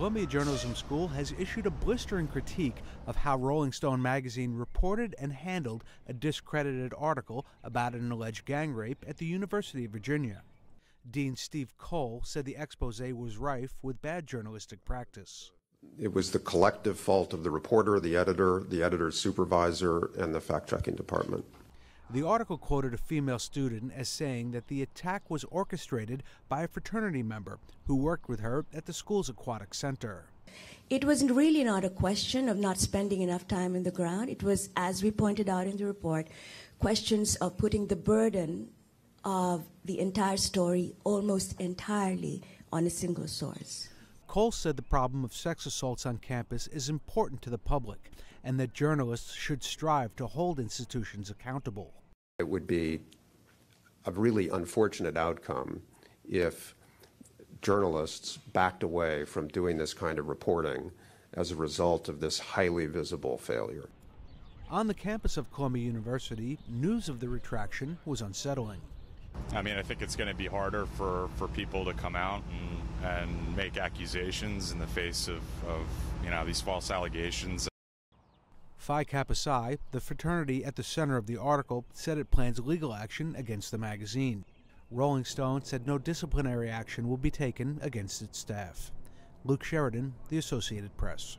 Columbia Journalism School has issued a blistering critique of how Rolling Stone magazine reported and handled a discredited article about an alleged gang rape at the University of Virginia. Dean Steve Coll said the expose was rife with bad journalistic practice. It was the collective fault of the reporter, the editor, the editor's supervisor, and the fact checking department. The article quoted a female student as saying that the attack was orchestrated by a fraternity member who worked with her at the school's aquatic center. It was really not a question of not spending enough time in the ground. It was, as we pointed out in the report, questions of putting the burden of the entire story almost entirely on a single source. Coll said the problem of sex assaults on campus is important to the public and that journalists should strive to hold institutions accountable. It would be a really unfortunate outcome if journalists backed away from doing this kind of reporting as a result of this highly visible failure. On the campus of Columbia University, news of the retraction was unsettling. I mean, I think it's going to be harder for, for people to come out and, and make accusations in the face of, of you know these false allegations. Phi Kappa Psi, the fraternity at the center of the article, said it plans legal action against the magazine. Rolling Stone said no disciplinary action will be taken against its staff. Luke Sheridan, The Associated Press.